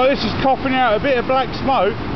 this is coughing out a bit of black smoke.